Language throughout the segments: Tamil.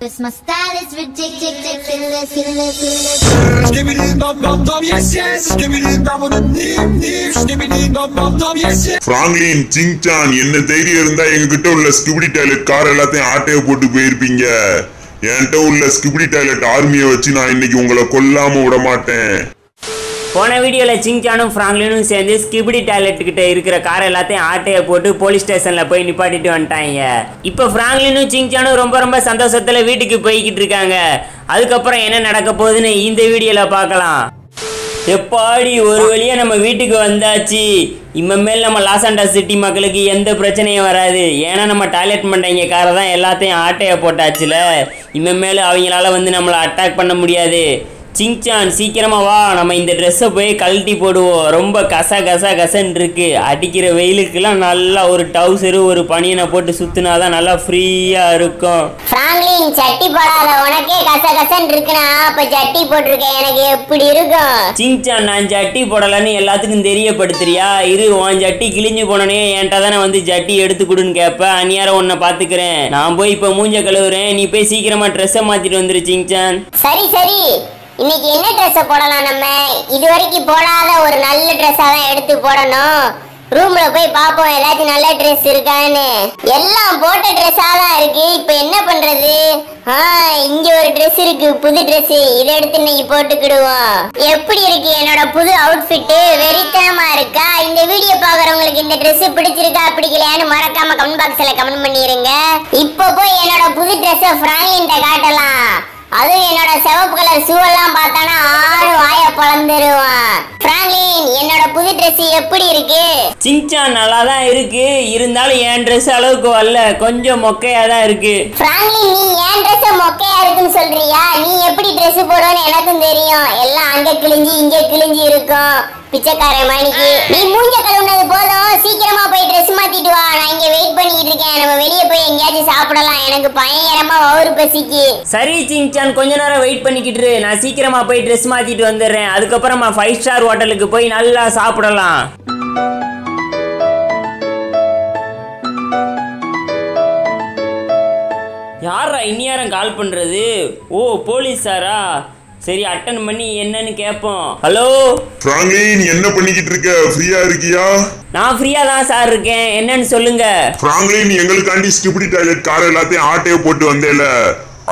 Cause my style is ridiculous, ridiculous, ridiculous. Skibbity dum dum dum yes yes Skibbity dum dum dim dim Skibbity dum dum dum yes yes Franklin சிங்சான் என்ன தைரியம் இருந்தா எங்ககிட்ட உள்ள ஸ்கிபிடி டாய்லெட் கார் எல்லாத்தையும் ஆட்டைய போட்டு போயிருப்பீங்க என்கிட்ட உள்ள ஸ்கிபிடி டாய்லெட் ஆர்மியை வச்சு நான் இன்னைக்கு உங்களை கொல்லாம விட மாட்டேன் போன வீடியோவில் சிங்கானும் ஃப்ராங்க்லினும் சேர்ந்து ஸ்கிபிடி டாய்லெட் கிட்ட இருக்கிற கார் எல்லாத்தையும் ஆட்டையை போட்டு போலீஸ் ஸ்டேஷனில் போய் நிப்பாட்டிட்டு வந்துட்டாங்க. இப்போ ஃப்ராங்க்லினும் சிங்கானும் ரொம்ப ரொம்ப சந்தோஷத்தில் வீட்டுக்கு போய்கிட்டு இருக்காங்க. அதுக்கப்புறம் என்ன நடக்க போகுதுன்னு இந்த வீடியோவில் பார்க்கலாம். எப்பாடி ஒரு வழியா நம்ம வீட்டுக்கு வந்தாச்சு. இனிமேல் நம்ம லாஸ் சிட்டி மக்களுக்கு எந்த பிரச்சனையும் வராது. ஏன்னா நம்ம டாய்லெட் பண்ணுறவங்க காரை தான் எல்லாத்தையும் ஆட்டையை போட்டாச்சுல. இனிமேல் அவங்களால வந்து நம்மளை அட்டாக் பண்ண முடியாது. சிங்சான் சீக்கிரமா வா. நம்ம இந்த ட்ரெஸ்ஸை போய் கழட்டி போடுவோம். ரொம்ப கச கச கசன்னு இருக்கு. அடிக்கிற வெயிலுக்கெல்லாம் நல்லா ஒரு டவுசரு ஒரு பனியனை போட்டு சுத்துனாதான் நல்லா ஃப்ரீயா இருக்கும். சட்டி போடாத. உனக்கே கச கசன்னு இருக்குனா அப்ப சட்டி போட்டிருக்கேன். எனக்கு எப்படி இருக்கும்? சிங்சான் நான் ஜட்டி போடலன்னு எல்லாத்துக்கும் தெரியப்படுத்துறியா? இரு உன் ஜட்டி கிழிஞ்சு போனனே. என்கிட்ட தானே வந்து ஜட்டி எடுத்து கொடுன்னு கேட்ப அந்நியாரம் உன்னை பார்த்துக்கிறேன். நான் போய் இப்போ மூஞ்ச கழுவுறேன். நீ போய் சீக்கிரமா ட்ரெஸ்ஸை மாத்திட்டு வந்துரு சிங்சான் சரி சரி. இன்னைக்கு என்ன ட்ரெஸ் போடலாம் நம்ம? இது வரைக்கும் போடாத ஒரு நல்ல ட்ரெஸ்ஸா தான் எடுத்து போடணும். ரூம்ல போய் பார்ப்போம் எல்லாத்தையும் நல்ல ட்ரெஸ் இருக்கான்னு. எல்லாம் போட்ட ட்ரெஸ்ஸா தான் இருக்கு. இப்போ என்ன பண்றது? ஆ இங்க ஒரு ட்ரெஸ் இருக்கு புது ட்ரெஸ் இதை எடுத்து இன்னைக்கு போட்டுக்கிடுவோம். எப்படி இருக்கு என்னோட புது அவுட்ஃபிட் வெறித்தனமா இருக்கா? இந்த வீடியோ பாக்குறவங்களுக்கு இந்த ட்ரெஸ் பிடிச்சிருக்கா பிடிக்கலையான்னு மறக்காம கமெண்ட் பாக்ஸ்ல கமெண்ட் பண்ணிருங்க. இப்போ போய் என்னோட புது ட்ரெஸ்ஸை ஃப்ராங்க்லின்ட்ட காட்டலாம். அதுவும் என்னோட சிவப்பு கலர் ஷூவெல்லாம் பார்த்தானா ஆறு வாய பழந்துருவான் பிராங்க்லின் என்னோட புது Dress எப்படி இருக்கு? சிங்சான் நல்லா தான் இருக்கு. இருந்தாலும் என் ட்ரெஸ் அளவுக்கு வரல. கொஞ்சம் மொக்கையா தான் இருக்கு. பிராங்க்லின் நீ ஏன் Dress மொக்கையா இருக்குன்னு சொல்றியா? நீ எப்படி Dress போடுவேன்னு எனக்கும் தெரியும். எல்லாம் அங்க கிழிஞ்சு இங்க கிழிஞ்சு இருக்கும். பிச்சைக்காரன் மணிக்கு நீ மூஞ்ச கழுவுனது போதும். சீக்கிரமா போய் ட்ரெஸ் மாத்திட்டு வா. நான் இங்க வெயிட் பண்ணிட்டு இருக்கேன். நம்ம வெளியே போய் எங்கேயாச்சும் சாப்பிடலாம். எனக்கு பயங்கரமா வவுறு பசிக்கு. சரி சிங்சான். கொஞ்ச நேரம் வெயிட் பண்ணிக்கிட்டு நான் சீக்கிரமா போய் ட்ரெஸ் மாத்திட்டு வந்துடுறேன். அதுக்கப்புறமா ஃபைவ் ஸ்டார் ஹோட்டலுக்கு போய் நல்லா சாப்பிடலாம். யாரா இந்நேரம் கால் பண்றது? ஓ போலீஸ் சாரா அட்டன் பண்ணி என்னன்னு கேட்போம் ஹலோ பிராங்க்லின் என்ன பண்ணிக்கிட்டு இருக்க? ஃப்ரீயா இருக்கியா? நான் ஃப்ரீயா தான் சார் இருக்கேன். என்னன்னு சொல்லுங்க. பிராங்க்லின் எங்களுக்காண்டி ஸ்கிபிடி டாய்லெட் கார் எல்லாத்தையும் ஆட்டைய போட்டு வந்தேல.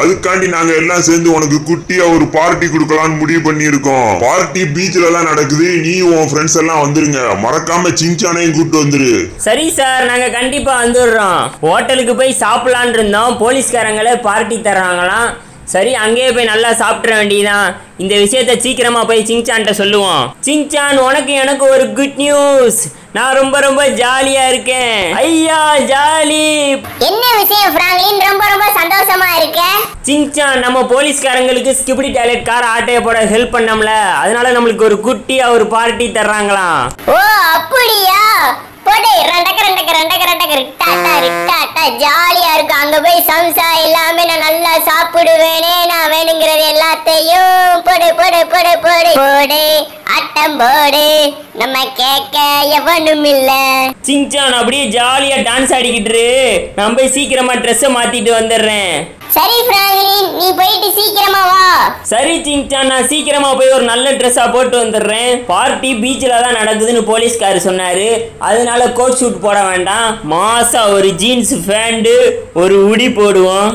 அதுக்காண்டி நாங்க எல்லாம் சேர்ந்து உனக்கு குட்டியா ஒரு பார்ட்டி கொடுக்கலாம்னு முடிவு பண்ணியிருக்கோம். பார்ட்டி பீச்ல எல்லாம் நடக்குது. நீ உன் ஃப்ரெண்ட்ஸ் எல்லாம் வந்துருங்க. மறக்காம சிங்சானையும் கூட்டு வந்துரு. சரி சார் நாங்கள் கண்டிப்பாக வந்துடுறோம். ஹோட்டலுக்கு போய் சாப்பிட்லான் இருந்தோம். போலீஸ்காரங்களே பார்ட்டி தர்றாங்களாம். சரி அங்கேயே போய் நல்லா சாப்பிட்ற வேண்டியதான் இந்த விஷயத்த சீக்கிரமா போய் சிங்சான்ட்ட சொல்லுவோம். சிங்சான் உனக்கு எனக்கு ஒரு குட் நியூஸ் நான் ரொம்ப ரொம்ப ஜாலியா இருக்கேன். ஐயா ஜாலி. என்ன விஷயம் பிராங்க்லின்? ரொம்ப ரொம்ப சந்தோஷமா இருக்க? சிங்சான் நம்ம போலீஸ்காரங்களுக்கு ஸ்கிபிடி டாய்லெட் கார் ஆட்டைய போட ஹெல்ப் பண்ணோம்ல. அதனால நம்மளுக்கு ஒரு குட்டியா ஒரு பார்ட்டி தர்றாங்களாம். ஓ அப்படியா? போடு. ரெண்டக்க ரெண்டக்க ரெண்டக்க ரெண்டக்க. ரிட்டாட்டா ரிட்டாட்டா ஜாலியா இருக்கு அங்க போய் சம்சா எல்லாமே நான் நல்லா சாப்பிடுவேனே. நான் வேணுங்கிறது எல்லாத்தையும் போடு போடு போடு. போடு. போடு. ஆட்டம் போடு. நம்ம கேட்க எவனும் இல்ல. சிங்சான் அப்படியே ஜாலியா டான்ஸ் ஆடிக்கிட்டு. நான் போய் சீக்கிரமா ட்ரெஸ்ஸை மாத்திட்டு வந்துடுறேன். சரி பிராங்க்லின் நீ போயிட்டு சீக்கிரமா வா. சரி சிங்சான் நான் சீக்கிரமா போய் ஒரு நல்ல ட்ரெஸ்ஸா போட்டு வந்துடுறேன். பார்ட்டி பீச்சில் தான் நடக்குதுன்னு போலீஸ்காரர் சொன்னாரு. அதனால கோட் ஷூட் போட வேண்டாம். மாசா ஒரு ஜீன்ஸ் பேண்ட் ஒரு உடி போடுவோம்.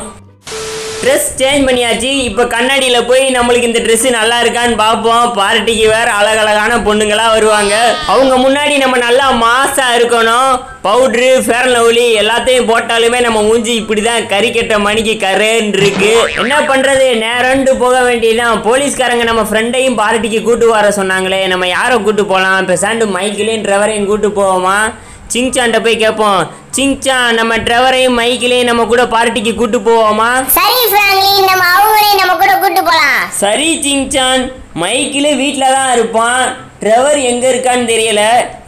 ட்ரெஸ் சேஞ்ச் பண்ணியாச்சு. இப்போ கண்ணாடியில் போய் நம்மளுக்கு இந்த ட்ரெஸ்ஸு நல்லா இருக்கான்னு பார்ப்போம். பார்ட்டிக்கு வேற அழகழகான பொண்ணுங்களா வருவாங்க. அவங்க முன்னாடி நம்ம நல்லா மாசா இருக்கணும். பவுட்ரு ஃபேர் லவ்லி எல்லாத்தையும் போட்டாலுமே நம்ம மூஞ்சி இப்படி தான் கறி கெட்ட மணிக்கு கரேன்னு இருக்கு என்ன பண்றது? நேரண்டு போக வேண்டியதுதான். போலீஸ்காரங்க நம்ம ஃப்ரெண்டையும் பார்ட்டிக்கு கூட்டு வர சொன்னாங்களே. நம்ம யாரை கூட்டு போகலாம் இப்போ சாண்டு மைக்கிலையும் டிரைவரையும் கூட்டு போவோமா? சிங்சான்ட்ட போய் கேட்போம். சிங்சான் நம்ம ட்ரெவரையும் மைக்கிலையும் நம்ம கூட பார்ட்டிக்கு கூட்டு போவோமா? சரி பிராங்க்லின் நம்ம அவங்களையும் நம்ம கூட கூட்டு போலாம். சரி சிங்சான் மைக்கில் வீட்டில் தான் இருப்பான். ட்ரெவர் எங்கே இருக்கான்னு தெரியல.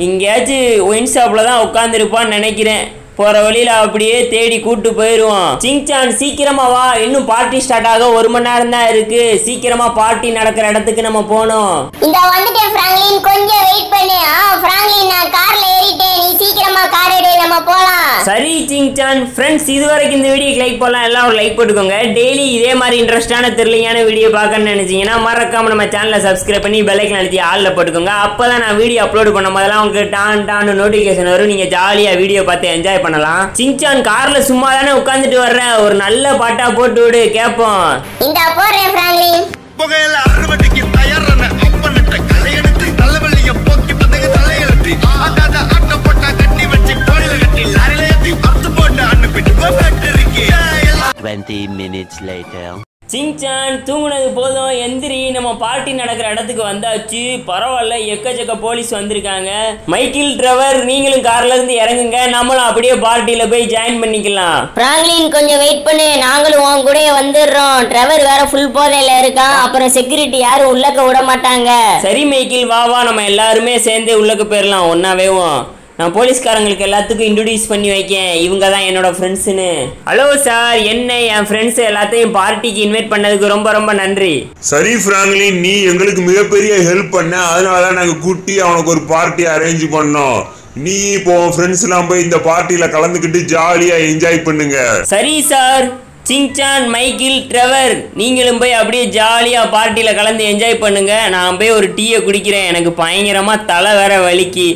எங்கேயாச்சும் ஒயின் ஷாப்பில் தான் உட்காந்துருப்பான்னு நினைக்கிறேன். போற வழியில அப்படியே தேடி கூட்டு போயிருவோம். சிங்சான் சீக்கிரமா வா. இன்னும் பார்ட்டி ஸ்டார்ட் ஆக ஒரு மணி நேரம் தான் இருக்கு. சீக்கிரமா பார்ட்டி நடக்கிற இடத்துக்கு நம்ம போகணும். இந்த வந்துட்டேன் பிராங்க்லின். கொஞ்சம் வெயிட் பண்ணு. ஆ பிராங்க்லின் நான் கார்ல ஏறிட்டேன். நீ சீக்கிரமா கார் எடு. நம்ம போலாம். சரி சிங்சான். ஃப்ரெண்ட்ஸ் இது வரைக்கும் இந்த வீடியோக்கு லைக் பண்ணலாம் எல்லாம் ஒரு லைக் போட்டுக்கோங்க. டெய்லி இதே மாதிரி இன்ட்ரெஸ்டான த்ரில்லிங்கான வீடியோ பார்க்கணும்னு நினைச்சீங்கன்னா மறக்காம நம்ம சேனலை சப்ஸ்கிரைப் பண்ணி பெல்லைக்கன் அழுத்தி ஆளில் போட்டுக்கோங்க. அப்பதான் நான் வீடியோ அப்லோட் பண்ணும் போதெல்லாம் உங்களுக்கு டான் டான் நோட்டிஃபிகேஷன் வரும். நீங்க ஜாலியா வீடியோ பார்த்து என்ஜாய் பண்ணலாம். சிங்சான் கார்ல சும்மா தானே உட்காந்துட்டு வர்றேன் ஒரு நல்ல பாட்டா போட்டு விடு கேட்போம் இந்த போடுறேன் பிராங்க்லின் புகையில அறுவடைக்கு தயாரான அப்பனிட்ட கலையெடுத்து தலைவலிய போக்கி பந்தக தலையெழுத்தி ஆகாத ஆட்ட போட்டா கட்டி வச்சு கோயில கட்டி லாரில ஏத்தி அறுத்து போட்டு அனுப்பிட்டு ஃபேக்டரிக்கு எல்லாம் 20 minutes later. சிங்சான் தூங்குனது போதும் எந்திரி நம்ம பார்ட்டி நடக்கிற இடத்துக்கு வந்தாச்சு. பரவாயில்ல எக்கச்சக்க போலீஸ் வந்திருக்காங்க. மைக்கேல் டிரைவர் நீங்களும் கார்ல இருந்து இறங்குங்க. நம்மளும் அப்படியே பார்ட்டியில போய் ஜாயின் பண்ணிக்கலாம். பிராங்க்லின் கொஞ்சம் வெயிட் பண்ணு. நாங்களும் உன் கூடயே வந்துடுறோம். டிரைவர் வேற ஃபுல் போதையில இருக்கான். அப்புறம் செக்யூரிட்டி யாரும் உள்ளக்க விட மாட்டாங்க. சரி மைக்கேல் வா வா. நம்ம எல்லாருமே சேர்ந்தே உள்ளக்கு போயிடலாம் ஒன்னாவேவும் நான் போலீஸ்காரங்களுக்கு எல்லாத்துக்கும் இன்ட்ரடியூஸ் பண்ணி வைக்கேன். இவங்க தான் என்னோட ஃப்ரெண்ட்ஸுன்னு ஹலோ சார் என்ன என் ஃப்ரெண்ட்ஸ் எல்லாத்தையும் பார்ட்டிக்கு இன்வைட் பண்ணதுக்கு ரொம்ப ரொம்ப நன்றி. சரி பிராங்க்லின் நீ எங்களுக்கு மிகப்பெரிய ஹெல்ப் பண்ண. அதனால தான் நாங்கள் கூட்டி அவனுக்கு ஒரு பார்ட்டி அரேஞ்ச் பண்ணோம். நீ இப்போ உன் ஃப்ரெண்ட்ஸ் எல்லாம் போய் இந்த பார்ட்டியில கலந்துக்கிட்டு ஜாலியா என்ஜாய் பண்ணுங்க. சரி சார் சிங்சான் மைக்கேல் ட்ரெவர் நீங்களும் போய் அப்படியே ஜாலியாக பார்ட்டியில் கலந்து என்ஜாய் பண்ணுங்க. நான் போய் ஒரு டீயை குடிக்கிறேன். எனக்கு பயங்கரமாக தலை வேற வலிக்கு.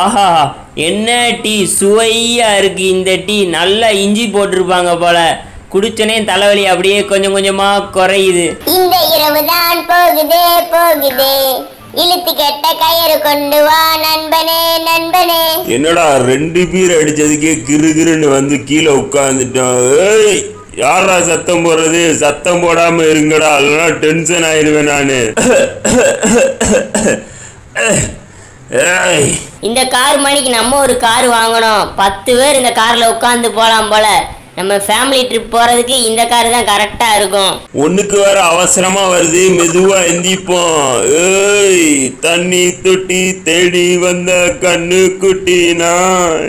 ஆஹா என்ன டீ? சுவையா இருக்கு இந்த டீ. நல்லா இஞ்சி போட்டிருப்பாங்க போல. குடிச்சனே தலைவலி அப்படியே கொஞ்சம் கொஞ்சமாக குறையுது. இந்த இரவு தான் போகுதே போகுதே. இழுத்து கெட்ட கயிறு கொண்டு வா நண்பனே நண்பனே. என்னடா ரெண்டு பேர் அடிச்சதுக்கே கிரு கிருன்னு வந்து கீழே உட்காந்துட்டோம் ஏய் யாரா சத்தம் போடுறது? சத்தம் போடாம இருங்கடா இல்லைன்னா டென்ஷன் ஆயிருவேன் நானு. ஏய் இந்த கார் மணிக்கு நம்ம ஒரு கார் வாங்கணும். பத்து பேர் இந்த கார்ல உட்காந்து போலாம் போல. நம்ம ஃபேமிலி ட்ரிப் போறதுக்கு இந்த கார் தான் கரெக்டா இருக்கும். ஒண்ணுக்கு வேற அவசரமா வருது. மெதுவா எந்திப்போம். ஏய் தண்ணி தொட்டி தேடி வந்த கண்ணு குட்டினா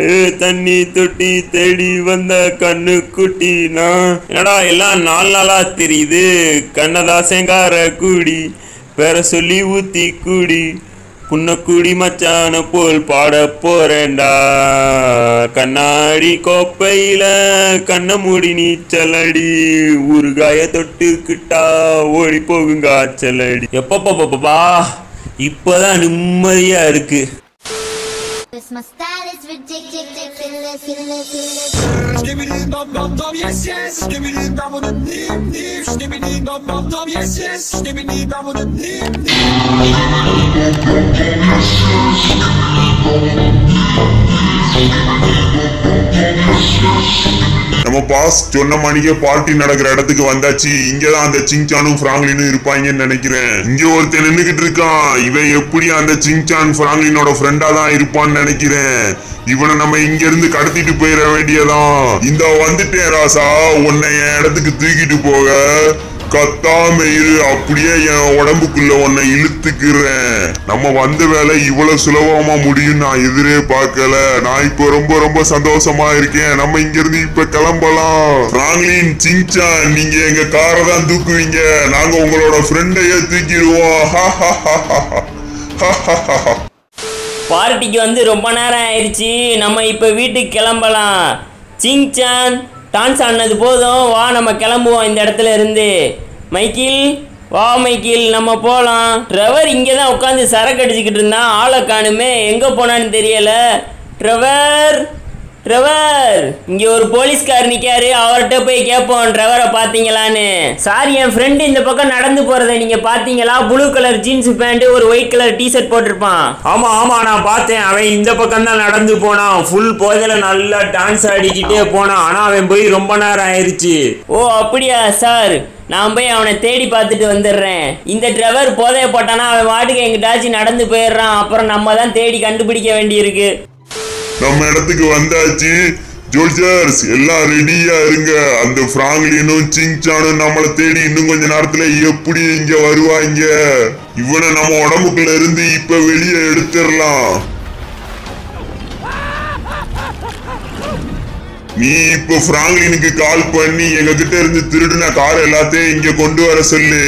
ஏ தண்ணி தொட்டி தேடி வந்த கண்ணு குட்டினா என்னடா எல்லாம் நாலு நாளா தெரியுது. கண்ணதாசங்கார கூடி பேர சொல்லி ஊத்தி கூடி. புன்னக்குடி மச்சான போல் பாட போறேண்டா கண்ணாடி கோப்பையில கண்ண மூடி நீச்சலடி. ஊறுகாய தொட்டுக்கிட்டா ஓடி போகுங்க ஆச்சலடி. எப்பப்பா இப்பதான் நிம்மதியா இருக்கு. ridiculous. My is ridiculous. Dum dum dum, yes yes. Skibbity dum with a nip nip. Skibbity dum dum dum, yes yes. Skibbity dum with a nip நம்ம பாஸ் சொன்ன மணிக்கே பார்ட்டி நடக்கிற இடத்துக்கு வந்தாச்சு. இங்கதான் அந்த சிங்சானும் பிராங்க்லினும் இருப்பாங்கன்னு நினைக்கிறேன். இங்க ஒருத்தன் நின்னுகிட்டு இருக்கான். இவன் எப்படி அந்த சிங்சான் பிராங்க்லினோட ஃப்ரெண்டா தான் இருப்பான்னு நினைக்கிறேன். இவனை நம்ம இங்க இருந்து கடத்திட்டு போயிட வேண்டியதான். இந்த வந்துட்டேன் ராசா. உன்னை என் இடத்துக்கு தூக்கிட்டு போக. கத்தாம இரு அப்படியே என் உடம்புக்குள்ள உன்னை இழுத்துக்கிறேன். நம்ம வந்த வேலை இவ்வளவு சுலபமா முடியும் நான் எதிரே பார்க்கல. நான் இப்போ ரொம்ப ரொம்ப சந்தோஷமா இருக்கேன். நம்ம இங்க இருந்து இப்ப கிளம்பலாம். ராங்லின் சிங்சா நீங்க எங்க காரை தான் தூக்குவீங்க. நாங்க உங்களோட ஃப்ரெண்டையே தூக்கிடுவோம். ஹா ஹா ஹா ஹா ஹா ஹா ஹா பார்ட்டிக்கு வந்து ரொம்ப நேரம் ஆயிடுச்சு நம்ம இப்போ வீட்டுக்கு கிளம்பலாம். சிங்சான் டான்ஸ் ஆடினது போதும். வா நம்ம கிளம்புவோம் இந்த இடத்துல இருந்து. மைக்கில் வா மைக்கேல் நம்ம போகலாம் ட்ரெவர் இங்கே தான் உட்காந்து சரக்கு அடிச்சுக்கிட்டு இருந்தான். ஆளை காணுமே. எங்கே போனான்னு தெரியலை. ட்ரெவர் ட்ரெவர் இங்கே ஒரு போலீஸ்கார் நிற்காரு அவர்கிட்ட போய் கேட்போம் ட்ரெவரை பார்த்தீங்களான்னு சார் என் ஃப்ரெண்டு இந்த பக்கம் நடந்து போகிறத நீங்கள் பார்த்தீங்களா ப்ளூ கலர் ஜீன்ஸ் பேண்ட்டு ஒரு ஒயிட் கலர் டிஷர்ட் போட்டிருப்பான். ஆமா ஆமா நான் பார்த்தேன். அவன் இந்த பக்கம் தான் நடந்து போனான். ஃபுல் போதையில நல்லா டான்ஸ் ஆடிக்கிட்டே போனான். ஆனா அவன் போய் ரொம்ப நேரம் ஆயிருச்சு. ஓ அப்படியா சார் நான் போய் அவனை தேடி பார்த்துட்டு வந்துடுறேன். இந்த டிரைவர் போதைய போட்டானா அவன் வாட்டுக்கு எங்கிட்டாச்சும் நடந்து போயிடுறான். அப்புறம் நம்ம தான் தேடி கண்டுபிடிக்க வேண்டியிருக்கு. நம்ம இடத்துக்கு வந்தாச்சு. ஜோல்ஜர்ஸ் எல்லாம் ரெடியா இருங்க. அந்த பிராங்க்லினும் சிங்சானும் நம்மளை தேடி இன்னும் கொஞ்ச நேரத்துல எப்படி இங்க வருவாங்க? இவனை நம்ம உடம்புக்குள்ள இருந்து இப்ப வெளியே எடுத்துடலாம். நீ இப்ப பிராங்க்லினுக்கு கால் பண்ணி எங்க கிட்ட இருந்து திருடின கார் எல்லாத்தையும் இங்க கொண்டு வர சொல்லு.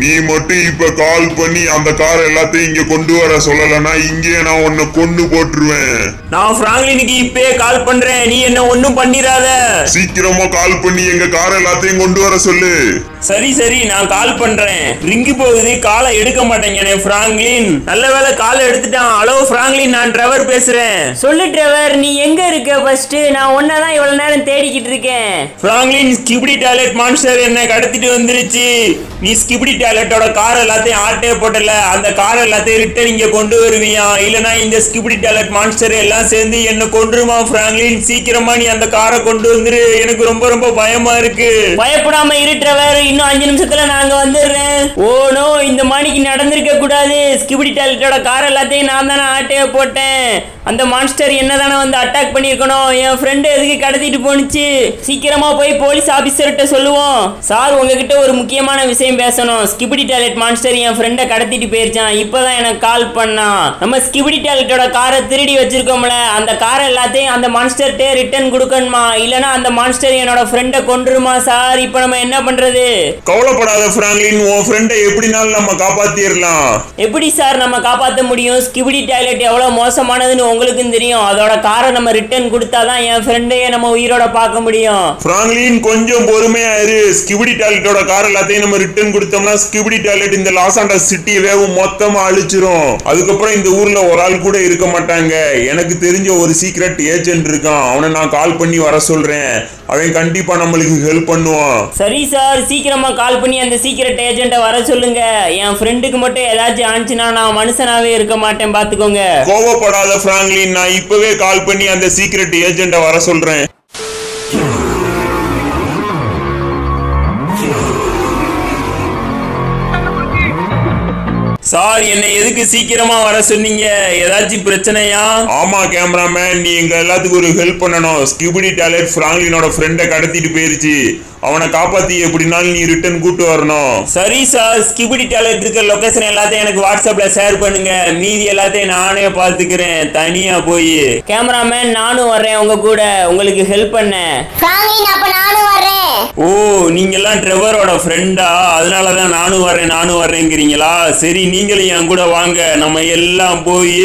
நீ மட்டும் இப்ப கால் பண்ணி அந்த கார் எல்லாத்தையும் இங்க கொண்டு வர சொல்லலைன்னா இங்கே நான் உன்னை கொண்டு போட்டுருவேன். நான் பிராங்க்லினுக்கு இப்பயே கால் பண்றேன். நீ என்ன ஒண்ணும் பண்ணிராத சீக்கிரமா கால் பண்ணி எங்க கார் எல்லாத்தையும் கொண்டு வர சொல்லு. சரி சரி நான் கால் பண்றேன். ரிங்கி போகுது காலை எடுக்க மாட்டேங்கிறே பிராங்க்லின். நல்ல வேளை காலை எடுத்துட்டான். ஹலோ பிராங்க்லின் நான் டிரைவர் பேசுறேன். சொல்லு டிரைவர் நீ எங்க இருக்க ஃபர்ஸ்ட் நான் ஒன்ன தான் இவ்வளவு நேரம் தேடிக்கிட்டு இருக்கேன். பிராங்க்லின் ஸ்கிபிடி டாய்லெட் மான்ஸ்டர் என்ன கடத்திட்டு வந்துருச்சு. நீ ஸ்கிபிடி டாய்லெட்டோட கார் எல்லாத்தையும் ஆட்டே போட்டல. அந்த கார் எல்லாத்தையும் ரிட்டர்ன் இங்க கொண்டு வருவியா? இல்லனா இந்த ஸ்கிபிடி டாய்லெட் மான்ஸ்டர் எல்லாம் சேர்ந்து என்ன கொன்றுமா பிராங்க்லின்? சீக்கிரமா நீ அந்த காரை கொண்டு வந்துரு. எனக்கு ரொம்ப ரொம்ப பயமா இருக்கு. பயப்படாம இரு டிரைவர். இன்னும் அஞ்சு நிமிஷத்துல நாங்க வந்துடுறேன். ஓ நோ இந்த மணிக்கு நடந்திருக்க கூடாது. ஸ்கிபிடி டாய்லெட்டோட கார் எல்லாத்தையும் நான் தானே ஆட்டைய போட்டேன். அந்த மான்ஸ்டர் என்ன தானே வந்து அட்டாக் பண்ணியிருக்கணும்? என் ஃப்ரெண்டு எதுக்கு கடத்திட்டு போனுச்சு சீக்கிரமா போய் போலீஸ் ஆபீசர்கிட்ட சொல்லுவோம். சார் உங்ககிட்ட ஒரு முக்கியமான விஷயம் பேசணும். ஸ்கிபிடி டாய்லெட் மான்ஸ்டர் என் ஃப்ரெண்டை கடத்திட்டு போயிருச்சான் இப்போதான் எனக்கு கால் பண்ணான் நம்ம ஸ்கிபிடி டாய்லெட்டோட காரை திருடி வச்சிருக்கோம்ல. அந்த காரை எல்லாத்தையும் அந்த மான்ஸ்டர்கிட்டே ரிட்டர்ன் கொடுக்கணுமா? இல்லைனா அந்த மான்ஸ்டர் என்னோட ஃப்ரெண்டை கொண்டுருமா சார் இப்போ நம்ம என்ன பண்றது? கவலைப்படாத பிராங்க்லின் உன் ஃப்ரெண்டை எப்படினாலும் நம்ம காப்பாத்திரலாம். எப்படி சார் நம்ம காப்பாற்ற முடியும்? ஸ்கிபிடி டாய்லெட் எவ்வளோ மோசமானதுன்னு உங்களுக்கும் தெரியும். அதோட காரை நம்ம ரிட்டர்ன் கொடுத்தாதான் என் ஃப்ரெண்டையே நம்ம உயிரோட பார்க்க முடியும். பிராங்க்லின் கொஞ்சம் பொறுமையா இரு. ஸ்கிபிடி டாய்லெட்டோட கார் எல்லாத்தையும் நம்ம ரிட்டர்ன் கொடுத்தோம்னா ஸ்கிபிடி டாய்லெட் இந்த லாஸ் ஆண்டஸ் சிட்டியவே மொத்தமா அழிச்சிரும். அதுக்கப்புறம் இந்த ஊர்ல ஒரு ஆள் கூட இருக்க மாட்டாங்க. எனக்கு தெரிஞ்ச ஒரு சீக்ரெட் ஏஜென்ட் இருக்கான். அவனை நான் கால் பண்ணி வர சொல்றேன். அவன் கண்டிப்பா நம்மளுக்கு ஹெல்ப் பண்ணுவான். சரி சார் சீக்கிரமா கால் பண்ணி அந்த சீக்கிரட் ஏஜென்ட்டை வர சொல்லுங்க. என் ஃப்ரெண்டுக்கு மட்டும் ஏதாச்சும் ஆச்சுன்னா நான் மனுஷனாவே இருக்க மாட்டேன் பார்த்துக்கோங்க கோவப்படாத பிராங்க்லின் நான் இப்பவே கால் பண்ணி அந்த சீக்ரெட் ஏஜென்ட்டை வர சொல்றேன். சார் என்னை எதுக்கு சீக்கிரமா வர சொன்னீங்க? ஏதாச்சும் பிரச்சனையா? ஆமா கேமராமேன் நீ எங்க எல்லாத்துக்கும் ஒரு ஹெல்ப் பண்ணணும். ஸ்கிபிடி டாய்லெட் பிராங்க்லினோட ஃப்ரெண்டை கடத்திட்டு போயிருச்சு. அவனை காப்பாத்தி எப்படினாலும் நீ ரிட்டர்ன் கூட்டு வரணும். சரி சார் ஸ்கிபிடி டாய்லெட் இருக்க லொகேஷன் எல்லாத்தையும் எனக்கு வாட்ஸ்அப்ல ஷேர் பண்ணுங்க. மீதி எல்லாத்தையும் நானே பாத்துக்கிறேன் தனியா போய். கேமராமேன் நானும் வர்றேன் உங்க கூட. உங்களுக்கு ஹெல்ப் பண்ண அப்ப நானும் வர்றேன். ஓ நீங்க எல்லாம் ட்ரெவரோட ஃப்ரெண்டா அதனாலதான் நானும் வரேன் நானும் வரேங்கிறீங்களா சரி நீங்களும் என் கூட வாங்க. நம்ம எல்லாம் போய்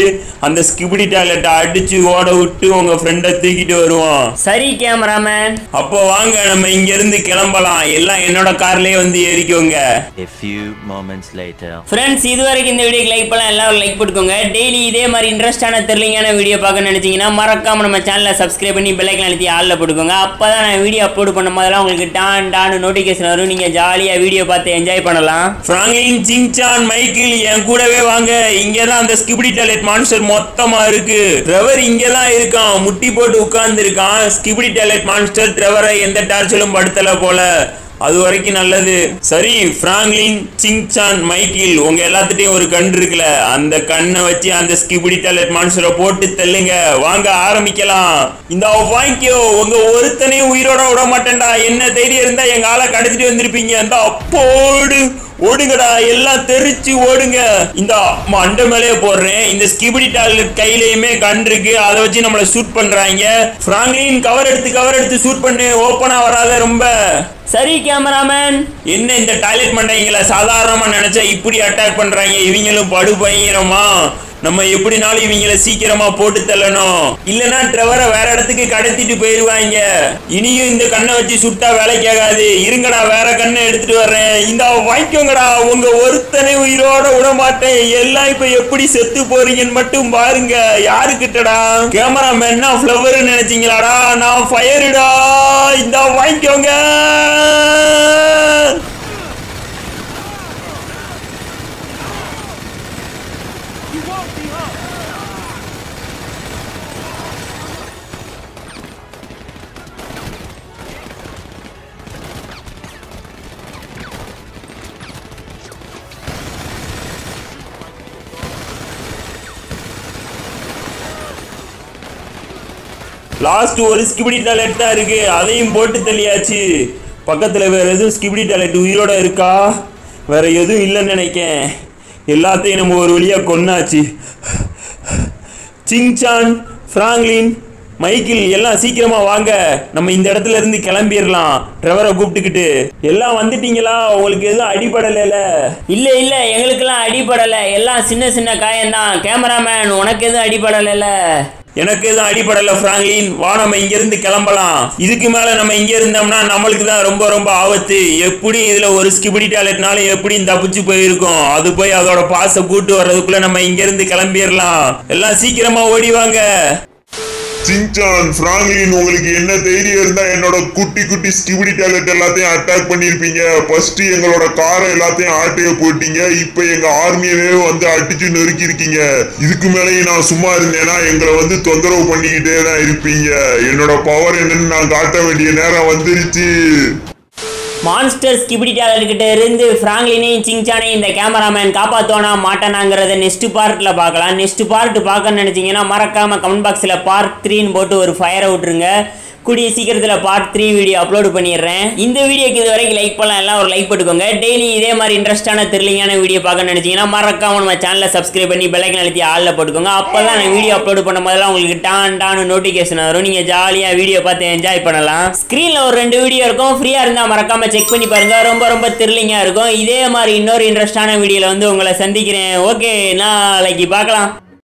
அந்த ஸ்கிபிடி டாய்லெட்டை அடிச்சு ஓட விட்டு உங்க ஃப்ரெண்டை தூக்கிட்டு வருவோம். சரி கேமராமேன் அப்போ வாங்க நம்ம இங்க இருந்து கிளம்பலாம். எல்லாம் என்னோட கார்லயே வந்து ஏறிக்கோங்க. A few moments later. Friends இது வரைக்கும் இந்த வீடியோக்கு லைக் பண்ணலாம். எல்லாரும் லைக் போட்டுக்கோங்க. டெய்லி இதே மாதிரி இன்ட்ரெஸ்டான தெரியலிங்கான வீடியோ பார்க்க நினைச்சீங்கன்னா மறக்காம நம்ம சேனலை சப்ஸ்கிரைப் பண்ணி பெல்லைக்கன் அழுத்தி ஆளில் போட்டுக்கோங்க. அப்பதான் நான் வீடியோ அப்லோட் பண்ணும் போதெல்லாம் உங்களுக்கு டான் டான்னு நோட்டிஃபிகேஷன் வரும். நீங்க ஜாலியா வீடியோ பார்த்து என்ஜாய் பண்ணலாம். பிராங்க்லின் ஜிங்சான் மைக்கிள் என் கூடவே வாங்க. இங்கதான் அந்த ஸ்கிபிடி டாய்லெட் மான்ஸ்டர் மொத்தமா இருக்கு. ட்ரெவர் இங்கதான் இருக்கான். முட்டி போட்டு உட்கார்ந்து இருக்கான் ஸ்கிபிடி டாய்லெட் மான்ஸ்டர் ட்ரெவரை எந்த டார்ச்சலும் படுத்தல போல. அது வரைக்கும் நல்லது. சரி பிராங்க்லின் சிங்சான் மைக்கேல் உங்க எல்லாத்துட்டையும் ஒரு கண் இருக்குல்ல? அந்த கண்ணை வச்சு அந்த ஸ்கிபிடி டேலட் மான்சரை போட்டு தெல்லுங்க வாங்க ஆரம்பிக்கலாம். இந்த வாங்கிக்கோ. உங்க ஒருத்தனையும் உயிரோட விட மாட்டேன்டா. என்ன தைரியம் இருந்தா எங்க ஆளை கடத்திட்டு வந்திருப்பீங்க. அந்த அப்போடு ஓடுங்கடா எல்லாம் தெரிச்சு ஓடுங்க. இந்த மண்டை மேலே போடுறேன். இந்த ஸ்கிபிடி டாய்லெட் கையிலயுமே கண் இருக்கு. அதை வச்சு நம்மள ஷூட் பண்றாங்க. பிராங்க்லின் கவர் எடுத்து கவர் எடுத்து ஷூட் பண்ணு. ஓப்பனா வராத ரொம்ப. சரி கேமராமேன் என்ன இந்த டாய்லெட் மண்டைங்களை சாதாரணமா நினைச்சா இப்படி அட்டாக் பண்றாங்க? இவங்களும் படு பயங்கரமா நம்ம எப்படினாலும் இவங்கள சீக்கிரமா போட்டு தள்ளணும். இல்லனா ட்ரெவரை வேற இடத்துக்கு கடத்திட்டு போயிருவாங்க. இனியும் இந்த கண்ணை வச்சு சுட்டா வேலை கேட்காது இருங்கடா வேற கண்ணை எடுத்துட்டு வர்றேன். இந்த வாங்கிக்கோங்கடா உங்க ஒருத்தனை உயிரோட விட மாட்டேன் எல்லாம் இப்ப எப்படி செத்து போறீங்கன்னு மட்டும் பாருங்க. யாருக்கிட்டடா? கேமரா மேன்னா ஃப்ளவர் நினைச்சீங்களாடா? நான் ஃபயருடா இந்த வாங்கிக்கோங்க லாஸ்ட் ஒரு ஸ்கிபிடி டாய்லெட் தான் இருக்கு. அதையும் போட்டு தள்ளியாச்சு. பக்கத்துல வேற எதுவும் ஸ்கிபிடி டாய்லெட் உயிரோட இருக்கா? வேற எதுவும் இல்லைன்னு நினைக்கேன். எல்லாத்தையும் நம்ம ஒரு வழியா கொன்னாச்சு. சிங்சான் பிராங்க்லின் மைக்கிள் எல்லாம் சீக்கிரமா வாங்க. நம்ம இந்த இடத்துல இருந்து கிளம்பிடலாம் ட்ரெவரை கூப்பிட்டுக்கிட்டு. எல்லாம் வந்துட்டீங்களா? உங்களுக்கு எதுவும் அடிபடலைல? இல்ல இல்ல. எங்களுக்கெல்லாம் அடிபடலை. எல்லாம் சின்ன சின்ன காயம்தான். கேமராமேன் உனக்கு எதுவும் அடிபடலைல? எனக்கு தான் அடிபடல பிராங்கின் வா நம்ம இங்கிருந்து கிளம்பலாம். இதுக்கு மேல நம்ம இங்க இருந்தோம்னா நம்மளுக்கு தான் ரொம்ப ரொம்ப ஆபத்து. எப்படி இதுல ஒரு ஸ்கிபிடி டாய்லெட்னாலும் எப்படி தப்பிச்சு போயிருக்கோம். அது போய் அதோட பாச கூட்டு வர்றதுக்குள்ள நம்ம இங்கிருந்து கிளம்பிடலாம். எல்லாம் சீக்கிரமா ஓடிவாங்க சிங்சான் பிராங்க்லின் உங்களுக்கு என்ன தைரியம் இருந்தா என்னோட குட்டி குட்டி ஸ்கிபிடி டேலட் எல்லாத்தையும் அட்டாக் பண்ணிருப்பீங்க. ஃபர்ஸ்ட் எங்களோட காரை எல்லாத்தையும் ஆட்டைய போட்டீங்க. இப்ப எங்க ஆர்மியவே வந்து அடிச்சு நொறுக்கி இருக்கீங்க இதுக்கு மேலேயும் நான் சும்மா இருந்தேன்னா எங்களை வந்து தொந்தரவு பண்ணிக்கிட்டே தான் இருப்பீங்க. என்னோட பவர் என்னன்னு நான் காட்ட வேண்டிய நேரம் வந்துருச்சு. மான்ஸ்டர் ஸ்கிபிடி இருந்து ஃப்ராங்க்லினையும் சிங்சானையும் இந்த கேமராமேன் காப்பாத்துவானா மாட்டானாங்கிறத நெக்ஸ்ட் பார்ட்டில் பார்க்கலாம். நெக்ஸ்ட் பார்ட் பார்க்க நினைச்சீங்கன்னா மறக்காம கமெண்ட் பாக்ஸில் பார்ட் த்ரீன்னு போட்டு ஒரு ஃபயரை விட்டுருங்க கூடிய சீக்கிரத்தில் பார்ட் த்ரீ வீடியோ அப்லோட் பண்ணிடுறேன். இந்த வீடியோக்கு இது வரைக்கும் லைக் பண்ணலாம். எல்லாம் ஒரு லைக் போட்டுக்கோங்க. டெய்லி இதே மாதிரி இன்ட்ரெஸ்டான த்ரில்லிங்கான வீடியோ பார்க்க நினச்சிங்கன்னா மறக்காம நம்ம சேனலை சப்ஸ்கிரைப் பண்ணி பெல்லைக்கன் அழுத்தி ஆளில் போட்டுக்கோங்க. அப்போ தான் நான் வீடியோ அப்லோட் பண்ணும் போதெல்லாம் உங்களுக்கு டான் டான் நோட்டிஃபிகேஷன் வரும். நீங்கள் ஜாலியாக வீடியோ பார்த்து என்ஜாய் பண்ணலாம். ஸ்க்ரீனில் ஒரு ரெண்டு வீடியோ இருக்கும். ஃப்ரீயாக இருந்தால் மறக்காம செக் பண்ணி பாருங்க. ரொம்ப ரொம்ப த்ரில்லிங்காக இருக்கும். இதே மாதிரி இன்னொரு இன்ட்ரெஸ்டான வீடியோவில் வந்து உங்களை சந்திக்கிறேன். ஓகே நாளைக்கு பார்க்கலாம்.